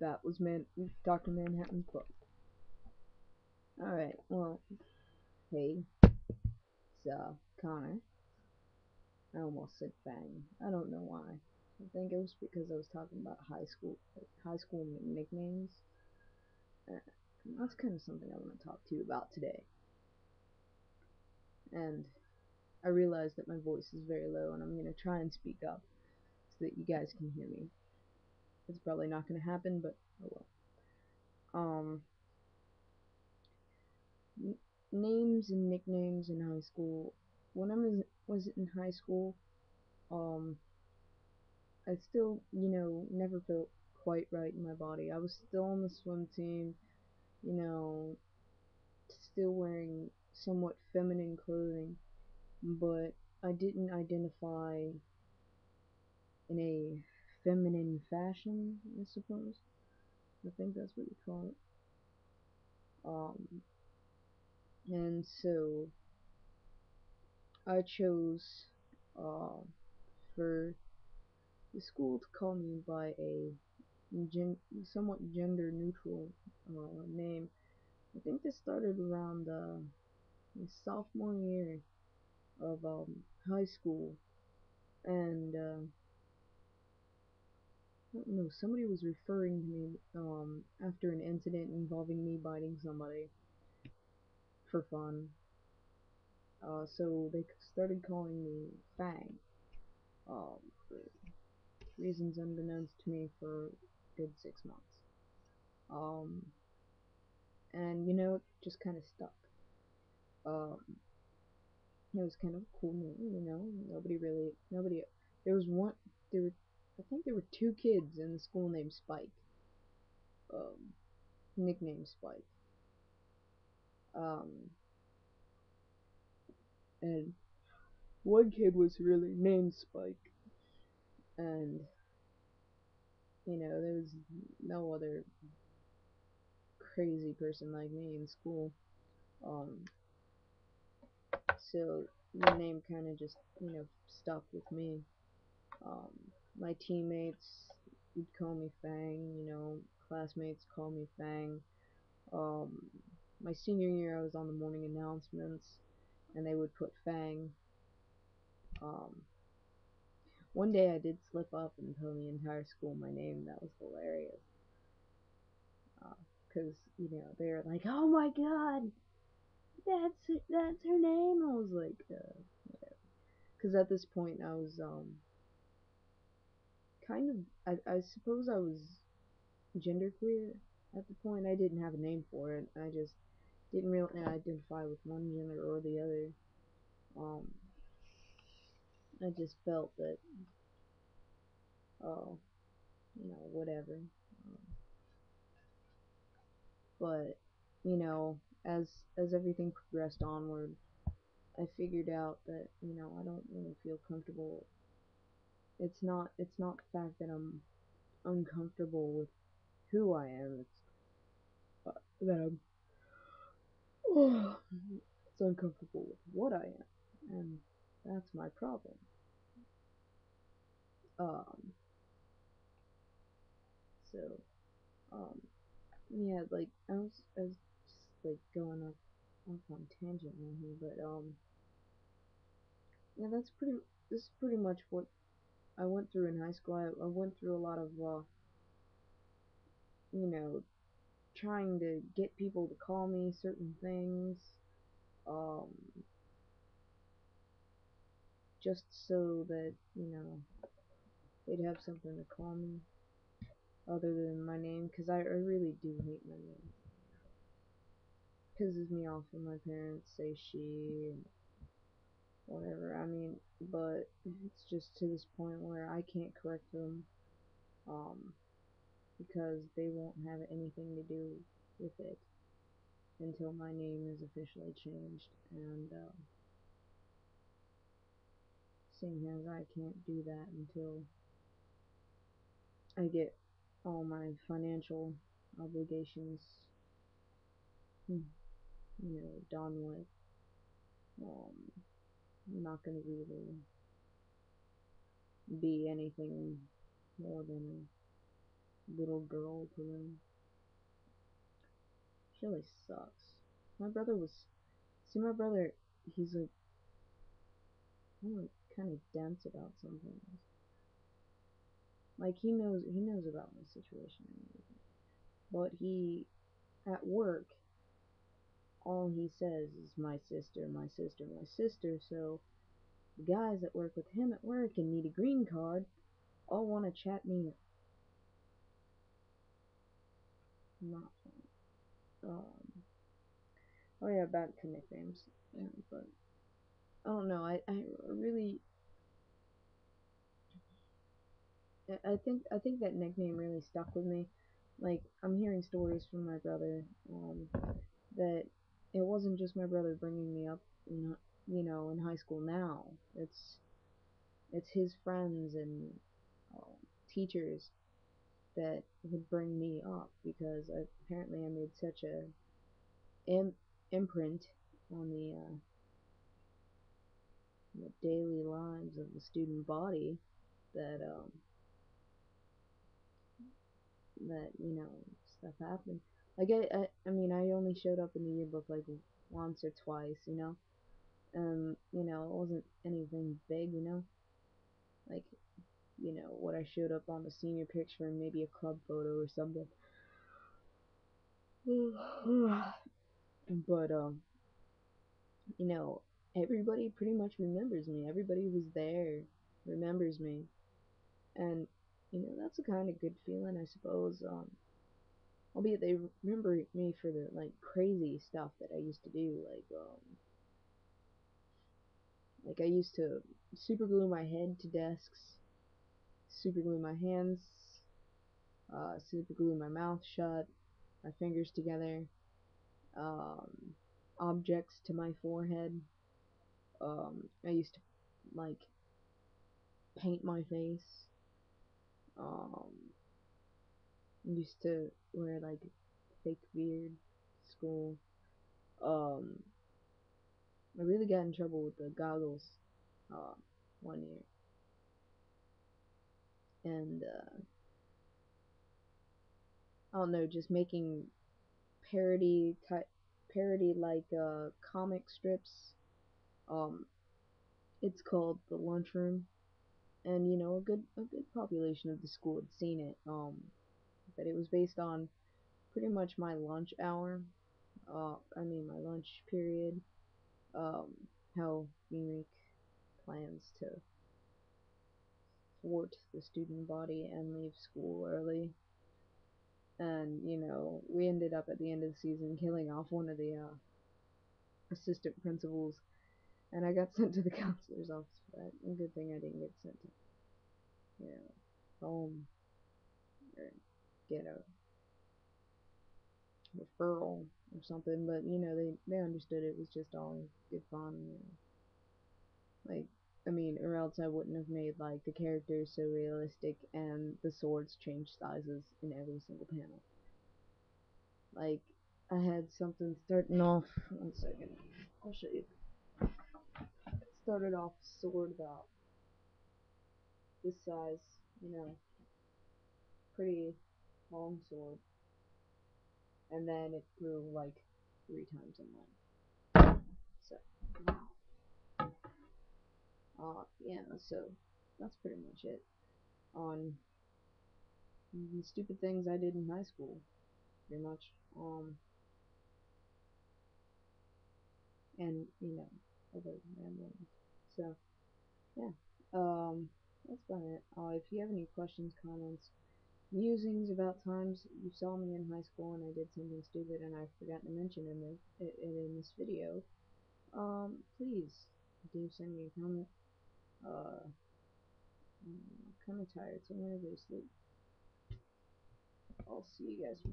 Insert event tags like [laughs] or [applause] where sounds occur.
that was Man Dr. Manhattan's book. Alright, well, hey, it's uh, Conner. I almost said Fang. I don't know why. I think it was because I was talking about high school, like high school nicknames. Uh, that's kind of something I want to talk to you about today. And I realize that my voice is very low, and I'm gonna try and speak up so that you guys can hear me. It's probably not gonna happen, but oh well. Um, names and nicknames in high school. When I was was in high school, um, I still, you know, never felt quite right in my body. I was still on the swim team, you know, still wearing somewhat feminine clothing, but I didn't identify in a feminine fashion, I suppose. I think that's what you call it. Um, and so I chose uh, for the school to call me by a gen somewhat gender neutral uh, name. I think this started around uh, sophomore year of um, high school, and uh, know, somebody was referring to me um, after an incident involving me biting somebody for fun. Uh, so they started calling me Fang, um, for reasons unbeknownst to me for a good six months. Um, and you know, it just kind of stuck. Um, it was kind of a cool name, you know. Nobody really, nobody. There was one. There were, I think there were two kids in the school named Spike. Um, nickname Spike. Um, and one kid was really named Spike, and you know there was no other crazy person like me in school. Um, so the name kind of just you know stuck with me. Um, my teammates would call me Fang, you know, classmates call me Fang. Um, my senior year, I was on the morning announcements, and they would put Fang. Um, one day I did slip up and tell the entire school my name. That was hilarious. Because, uh, you know, they were like, oh my god, that's that's her name. I was like, uh, whatever. Because at this point, I was, um, kind of, I, I suppose I was genderqueer at the point. I didn't have a name for it. I just didn't really identify with one gender or the other. Um, I just felt that, oh, you know, whatever. Um, but, you know, as as everything progressed onward, I figured out that, you know, I don't really feel comfortable. It's not it's not the fact that I'm uncomfortable with who I am. It's uh, that I'm oh, [sighs] it's uncomfortable with what I am, and that's my problem. Um. So, um, yeah, like I was, I was just like going off, off on tangent here, but um, yeah, that's pretty. This is pretty much what I went through in high school. I, I went through a lot of, uh, you know, trying to get people to call me certain things, um, just so that you know they'd have something to call me other than my name, because I, I really do hate my name. Pisses me off when my parents say she whatever. I mean, but it's just to this point where I can't correct them, um, because they won't have anything to do with it until my name is officially changed, and uh, seeing as I can't do that until I get all my financial obligations, you know, done with, um, I'm not gonna really be anything more than a little girl to them. She really sucks. My brother was, see my brother, he's like, like kind of dense about some things. Like he knows, he knows about my situation and everything. But he, at work, all he says is my sister, my sister, my sister, so the guys that work with him at work and need a green card all want to chat me up. Not fun. Um, oh yeah, to nicknames. Yeah, but I don't know. I I really. I think I think that nickname really stuck with me. Like I'm hearing stories from my brother um, that it wasn't just my brother bringing me up in you know in high school now. It's it's his friends and um, teachers that would bring me up because I, apparently I made such a Im- imprint on the, uh, the daily lives of the student body that um, that you know stuff happened. I, I, I mean, I only showed up in the yearbook like once or twice, you know. Um, you know, it wasn't anything big, you know. Like, you know, what I showed up on the senior picture and maybe a club photo or something. [sighs] but um, you know, everybody pretty much remembers me. Everybody who was there remembers me, and you know that's a kind of good feeling, I suppose. Um, albeit they remember me for the like crazy stuff that I used to do, like um, like I used to super glue my head to desks, super glue my hands, uh, super glue my mouth shut, my fingers together, um, objects to my forehead. Um, I used to like paint my face. Um, used to wear like fake beard school. Um, I really got in trouble with the goggles uh, one year, and uh, I don't know, just making parody type parody like uh, comic strips. Um, it's called the lunchroom, and you know a good a good population of the school had seen it. Um, it was based on pretty much my lunch hour. Uh, I mean my lunch period. Um, how Munich plans to thwart the student body and leave school early. And, you know, we ended up at the end of the season killing off one of the uh, assistant principals, and I got [laughs] sent to the counselor's office for that. And good thing I didn't get sent to, you know, home or get a referral or something. But you know, they they understood it was just all good fun. You know. Like, I mean, or else I wouldn't have made like the characters so realistic and the swords change sizes in every single panel. Like, I had something starting off. One second, I'll show you. It started off sword about this size, you know, pretty long sword, and then it grew like three times in length. So, uh, yeah, so that's pretty much it on the stupid things I did in high school, pretty much. Um, and you know, other rambling. So, yeah, um, that's about it. Uh, if you have any questions, comments, musings about times you saw me in high school and I did something stupid and I forgot to mention in it, in this video, um, please do send me a comment. Uh, I'm kind of tired, so I'm gonna go to sleep. I'll see you guys tomorrow.